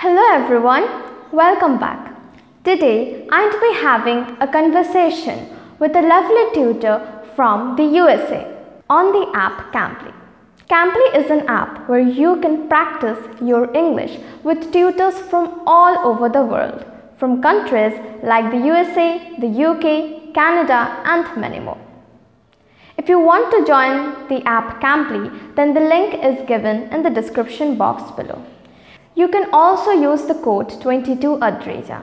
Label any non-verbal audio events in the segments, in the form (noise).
Hello everyone, welcome back. Today I'm to be having a conversation with a lovely tutor from the USA on the app Cambly. Cambly is an app where you can practice your English with tutors from all over the world, from countries like the USA, the UK, Canada, and many more. If you want to join the app Cambly, then the link is given in the description box below. You can also use the code 22adrija.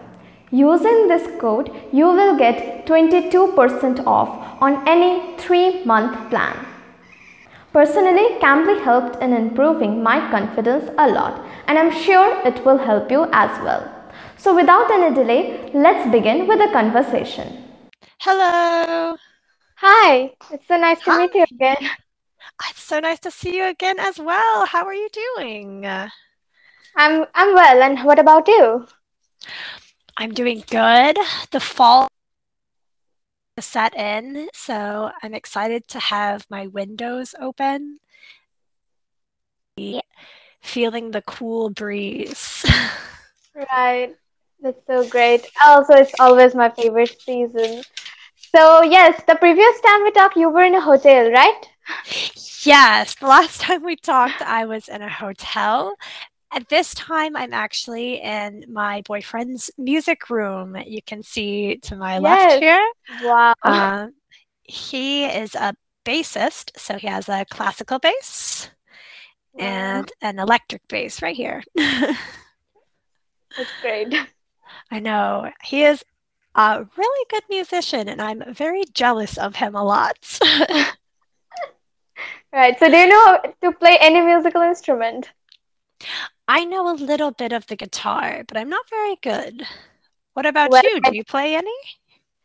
Using this code, you will get 22% off on any 3-month plan. Personally, Cambly helped in improving my confidence a lot and I'm sure it will help you as well. So without any delay, let's begin with the conversation. Hello. Hi, it's so nice to Hi. meet you again. (laughs) It's so nice to see you again as well. How are you doing? I'm I'm well and what about you? I'm doing good. The fall is set in, so I'm excited to have my windows open. Feeling the cool breeze. (laughs) Right. That's so great. Also, it's always my favorite season. So, yes, the previous time we talked, you were in a hotel, right? Yes, the last (laughs) time we talked, I was in a hotel. At this time, I'm actually in my boyfriend's music room. You can see to my left here. Wow. Um, he is a bassist, so he has a classical bass Wow. and an electric bass right here. (laughs) That's great. I know he is a really good musician, and I'm very jealous of him a lot. (laughs) (laughs) Right. So, do you know to play any musical instrument? I know a little bit of the guitar, but I'm not very good. What about Well, you? Do you play any?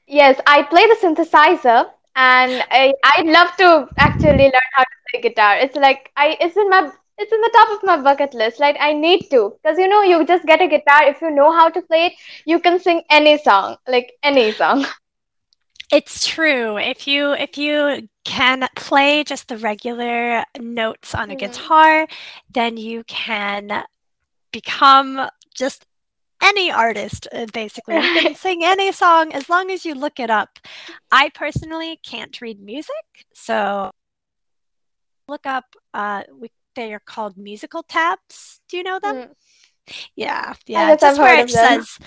Yes, I play the synthesizer and (gasps) I I'd love to actually learn how to play guitar. It's like I it's in my it's in the top of my bucket list. Like I need to because you know you just get a guitar if you know how to play it, you can sing any song, like any song. (laughs) It's true. If you if you can play just the regular notes on a Mhm. guitar, then you can become just any artist, uh, basically. You can (laughs) sing any song as long as you look it up. I personally can't read music, so look up uh we they are called musical tabs. Do you know them? Mm. Yeah, yeah, just where it of them. says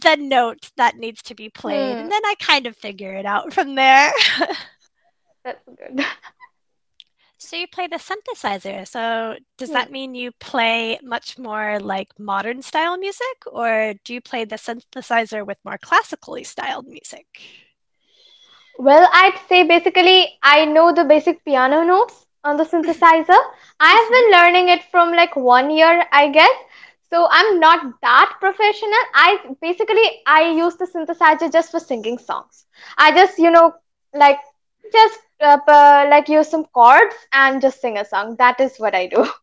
the note that needs to be played, Mm. and then I kind of figure it out from there. (laughs) That's good. (laughs) So you play the synthesizer. So does Hmm. that mean you play much more like modern style music, or do you play the synthesizer with more classically styled music? Well, I'd say basically I know the basic piano notes on the synthesizer. I've been learning it from like one year, I guess. So I'm not that professional. I basically I use the synthesizer just for singing songs. I just, you know, like just uh, like use some chords and just sing a song. That is what I do. (laughs)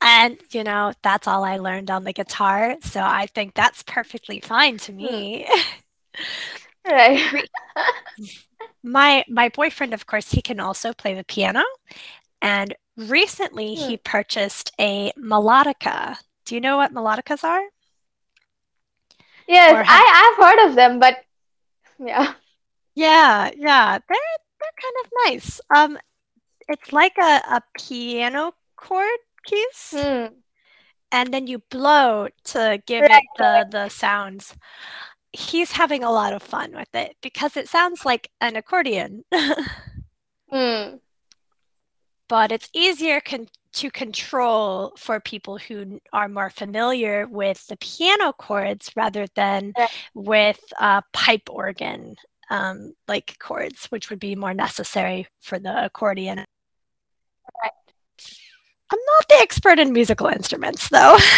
And you know, that's all I learned on the guitar, so I think that's perfectly fine to me. (laughs) Right. My my boyfriend, of course, he can also play the piano, and recently Hmm. he purchased a melodica. Do you know what melodicas are? Yes, have I I've heard of them, but yeah. Yeah, yeah, they're they're kind of nice. Um, it's like a, a piano chord keys, Hmm. and then you blow to give Right, it the the sounds. He's having a lot of fun with it because it sounds like an accordion, (laughs) Hmm. but it's easier con to control for people who are more familiar with the piano chords rather than with uh, pipe organ um, like chords, which would be more necessary for the accordion. Right. I'm not the expert in musical instruments, though. (laughs)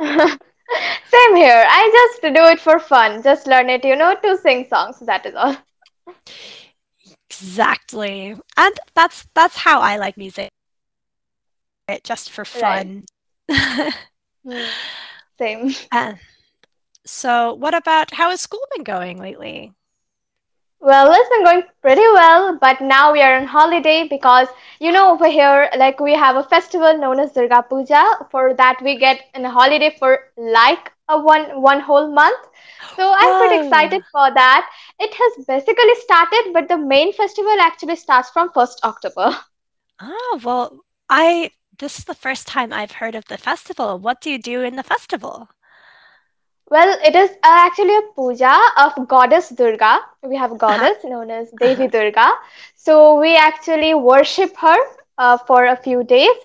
(laughs) Same here. I just do it for fun. Just learn it, you know, to sing songs. That is all. exactly, and that's that's how I like music, it just for Right. fun. (laughs) Hmm. Same. Uh, (laughs) so, what about how has school been going lately? Well, it's been going pretty well, but now we are on holiday because you know over here, like we have a festival known as Durga Puja. For that, we get a holiday for like a one one whole month. So I'm pretty excited for that. It has basically started, but the main festival actually starts from 1st October. Ah, well, I this is the first time I've heard of the festival. What do you do in the festival? Well, it is uh, actually a puja of goddess Durga. We have a (laughs) Uh-huh. goddess known as Devi Uh-huh. Durga. So we actually worship her uh, for a few days.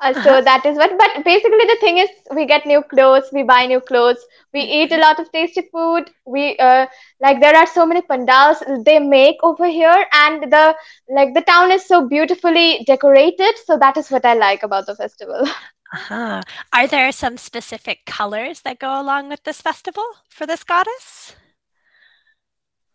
Uh, Uh-huh. so that is what, but basically the thing is, we get new clothes, we buy new clothes, we eat a lot of tasty food. We uh, like there are so many pandals they make over here, and the like the town is so beautifully decorated. So that is what I like about the festival. (laughs) Uh-huh. Are there some specific colors that go along with this festival for this goddess?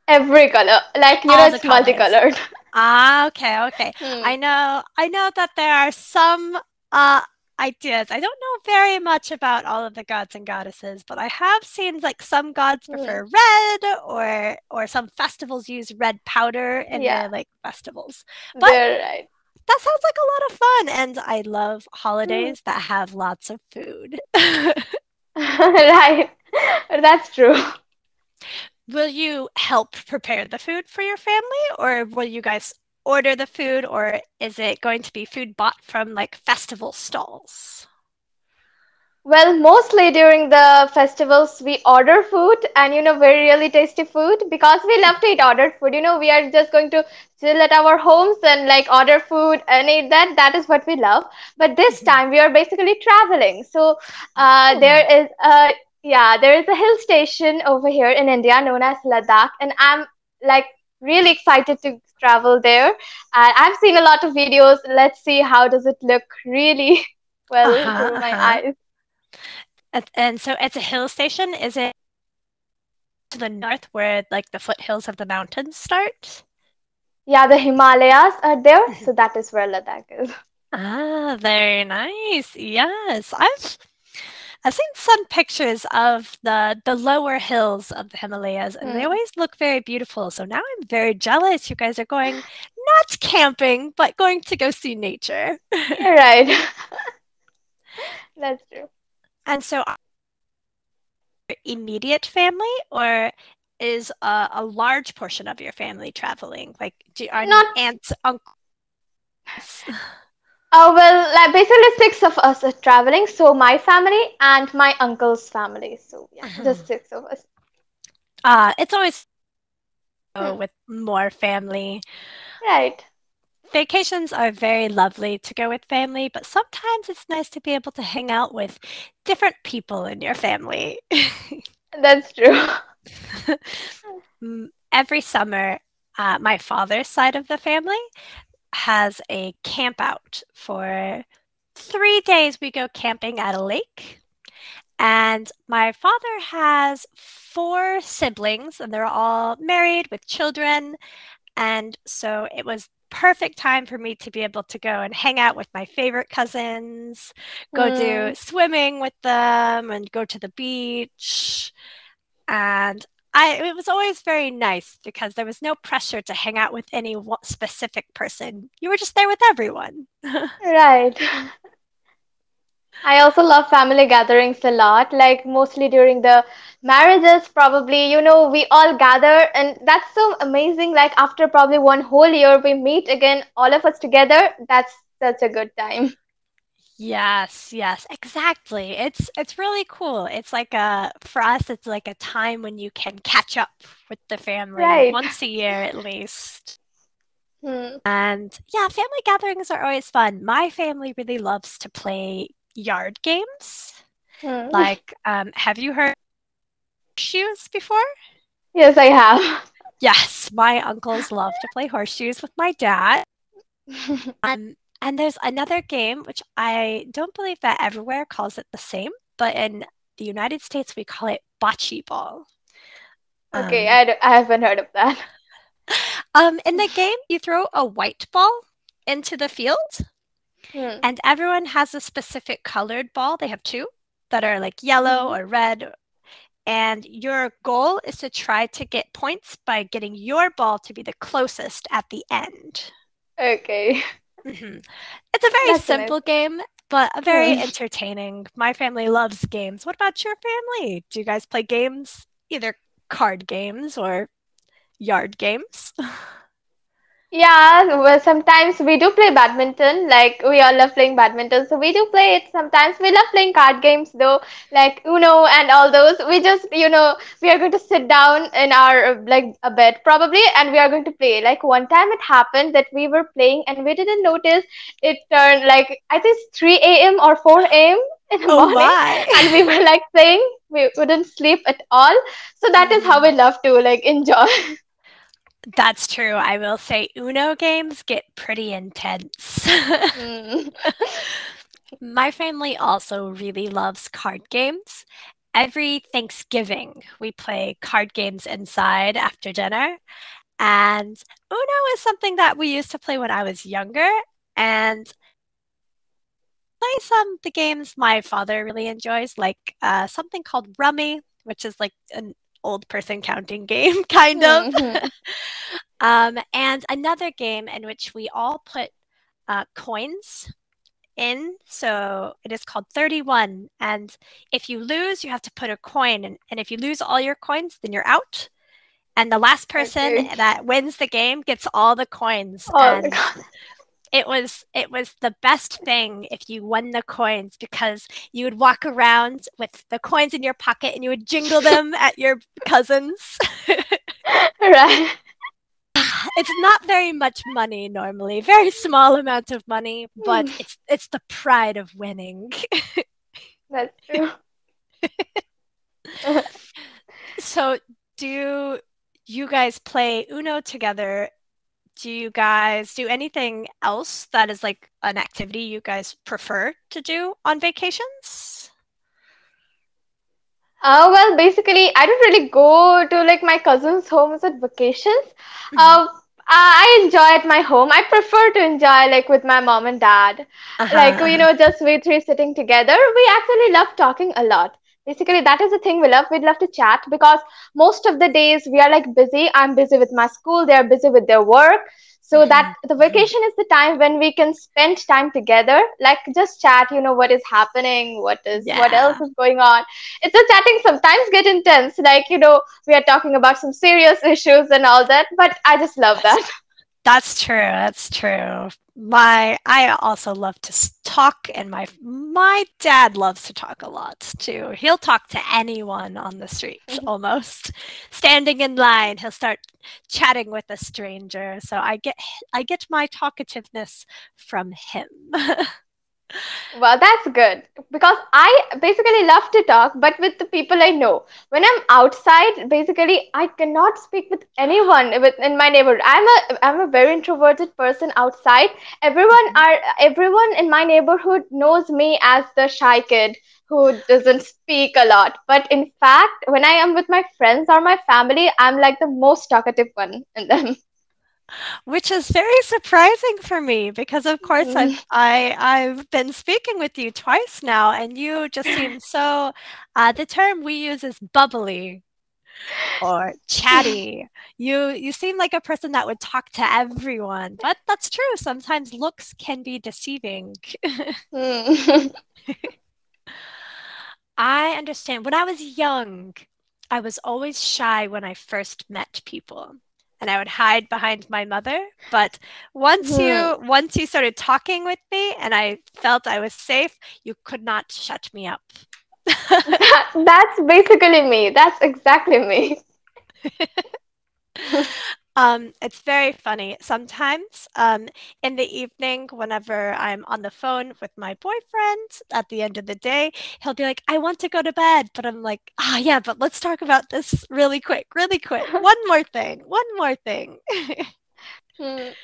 Every color, like you know, All the it's colors. multicolored. Ah, okay, okay. (laughs) I Hmm. know, I know that there are some uh ideas. I don't know very much about all of the gods and goddesses, but I have seen like some gods Hmm. prefer red or or some festivals use red powder in Yeah, their like festivals. But right. that sounds like a lot of fun, and I love Hmm. holidays that have lots of food. (laughs) Right. (laughs) That's true. Will you help prepare the food for your family, or will you guys order the food, or is it going to be food bought from like festival stalls? Well, mostly during the festivals, we order food and, you know, very really tasty food because we love to eat ordered food. You know, we are just going to chill at our homes and like order food and eat that. That is what we love. But this Mhm. time we are basically traveling. So, uh, Oh, is a, yeah, there is a hill station over here in India known as Ladakh. And I'm like really excited to travel there. And I've seen a lot of videos. Let's see how does it look really (laughs) well uh-huh, through my uh-huh. eyes. And, so it's a hill station. Is it to the north where like the foothills of the mountains start? Yeah, the Himalayas are there, Mhm. so that is where Ladakh is. Ah, very nice. Yes, I've I've seen some pictures of the the lower hills of the Himalayas, and they Hmm. always look very beautiful. So now I'm very jealous. You guys are going not camping, but going to go see nature. Right. (laughs) That's true. And so immediate family, or is a, a large portion of your family traveling? Like, do are Not, aunts, uncles? Uh, well, like basically six of us are traveling. So my family and my uncle's family. So yeah, just Mhm. six of us. Uh, it's always (laughs) Hmm. with more family. Right. Vacations are very lovely to go with family, but sometimes it's nice to be able to hang out with different people in your family. (laughs) That's true. (laughs) Mm, Every summer, uh, my father's side of the family has a camp out for three days. We go camping at a lake. And my father has four siblings, and they're all married with children. And so it was perfect time for me to be able to go and hang out with my favorite cousins, go do Hmm. swimming with them, and go to the beach. And I, it was always very nice because there was no pressure to hang out with any specific person. You were just there with everyone. (laughs) Right. I also love family gatherings a lot, like mostly during the marriages, probably, you know, we all gather, and that's so amazing. Like, after probably one whole year, we meet again, all of us together. That's such a good time. Yes, yes, exactly. It's it's really cool. It's like a for us, it's like a time when you can catch up with the family Right. once a year at least. (laughs) Hmm. And yeah, family gatherings are always fun. My family really loves to play yard games. Hmm. (laughs) Like, um, have you heard horseshoes before? Yes, I have. (laughs) Yes, my uncles love to play horseshoes with my dad. Um, and there's another game which I don't believe that everywhere calls it the same, but in the United States we call it bocce ball. Okay, Um, I, d- I haven't heard of that. (laughs) um, in the game, you throw a white ball into the field, Hmm. and everyone has a specific colored ball. They have two that are like yellow Hmm. or red, and your goal is to try to get points by getting your ball to be the closest at the end. Okay. (laughs) Mhm. It's a very That's simple game, but a very entertaining. My family loves games. What about your family? Do you guys play games, either card games or yard games? (laughs) Yeah, well, sometimes we do play badminton. Like we all love playing badminton, so we do play it. Sometimes we love playing card games though, like Uno and all those. We just, you know, we are going to sit down in our like a bed probably, and we are going to play. Like one time it happened that we were playing and we didn't notice it turned like I think it's 3 a.m. or 4 a.m. in the Oh morning, my. (laughs) and we were like playing. We wouldn't sleep at all. So that is mm. how we love to like enjoy. (laughs) That's true. I will say Uno games get pretty intense. Mm. (laughs) My family also really loves card games. Every Thanksgiving, we play card games inside after dinner. And Uno is something that we used to play when I was younger. And play some of the games my father really enjoys, like uh, something called Rummy, which is like an old person counting game, (laughs) kind of. Mhm. (laughs) Um, and another game in which we all put uh, coins in. So it is called 31. And if you lose, you have to put a coin. And, and if you lose all your coins, then you're out. And the last person that wins the game gets all the coins. Oh my and God. It was it was the best thing if you won the coins because you would walk around with the coins in your pocket and you would jingle (laughs) them at your cousins. (laughs) Right. (sighs) it's not very much money normally, very small amount of money, but Hmm. it's it's the pride of winning. (laughs) That's true. so, do you guys play Uno together? Do you guys do anything else that is like an activity you guys prefer to do on vacations? Uh, well, basically, I don't really go to like my cousins' homes at vacations. Mhm. Uh, I enjoy at my home. I prefer to enjoy like with my mom and dad. Like, Uh-huh, you know, just we three sitting together. We actually love talking a lot. Basically, that is the thing we love. We'd love to chat because most of the days we are like busy. I'm busy with my school, they're busy with their work. So hmm. that the vacation is the time when we can spend time together, like just chat, you know, what is happening, what is what else is going on. It's a chatting sometimes get intense, like, you know, we are talking about some serious issues and all that, but I just love that. (laughs) That's true. That's true. My I also love to talk, and my my dad loves to talk a lot too. He'll talk to anyone on the streets, Mhm. almost standing in line. He'll start chatting with a stranger. So I get I get my talkativeness from him. (laughs) Well, that's good because I basically love to talk, but with the people I know. When I'm outside, basically I cannot speak with anyone in my neighborhood. I'm a I'm a very introverted person outside. Everyone mm-hmm. are everyone in my neighborhood knows me as the shy kid who doesn't speak a lot. But in fact, when I am with my friends or my family, I'm like the most talkative one in them. Which is very surprising for me because of course Mm. I've I I've been speaking with you twice now and you just seem (laughs) so uh, the term we use is bubbly or chatty. (laughs) You you seem like a person that would talk to everyone. But that's true. Sometimes looks can be deceiving. Hmm. (laughs) I understand. When I was young, I was always shy when I first met people. And I would hide behind my mother. But once you once you started talking with me and I felt I was safe, you could not shut me up. That, (laughs) that's basically me. That's exactly me. (laughs) Um, it's very funny. Sometimes, um, in the evening, whenever I'm on the phone with my boyfriend at the end of the day, he'll be like, I want to go to bed. But I'm like, ah, yeah, but let's talk about this really quick, really quick. (laughs) One more thing, one more thing. (laughs) Hmm.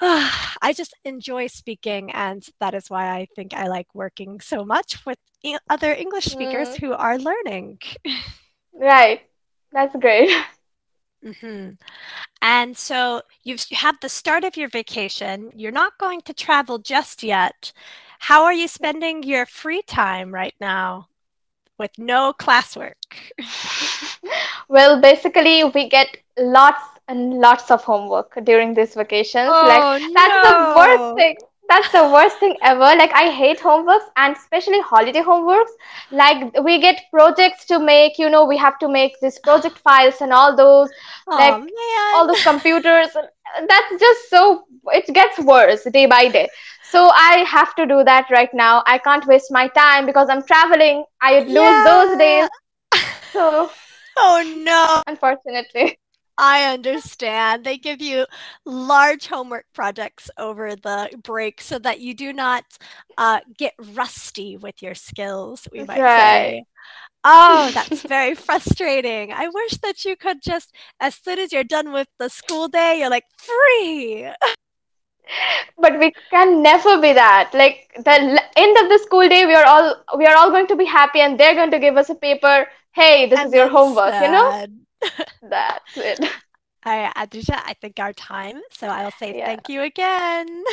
I just enjoy speaking, and that is why I think I like working so much with e- other English speakers Mm. who are learning. (laughs) Right. That's great. Hmm And so you've, you have the start of your vacation. You're not going to travel just yet. How are you spending your free time right now? with no classwork? (laughs) well, basically, we get lots and lots of homework during these vacations. Oh, like that's no. the worst thing. That's the worst thing ever. Like I hate homeworks and especially holiday homeworks. Like we get projects to make, you know, we have to make these project files and all those Oh like man. all those computers. and That's just so it gets worse day by day. So I have to do that right now. I can't waste my time because I'm traveling. I would lose those days. (laughs) So Oh no. unfortunately. I understand. They give you large homework projects over the break so that you do not uh, get rusty with your skills, we might say. Oh, (laughs) that's very frustrating. I wish that you could just, as soon as you're done with the school day, you're like, free. but we can never be that like the l- end of the school day we are all we are all going to be happy and they're going to give us a paper hey this And is your homework you know sad. (laughs) that's it All right, Adrija, I think our time. So I'll say Yeah. thank you again.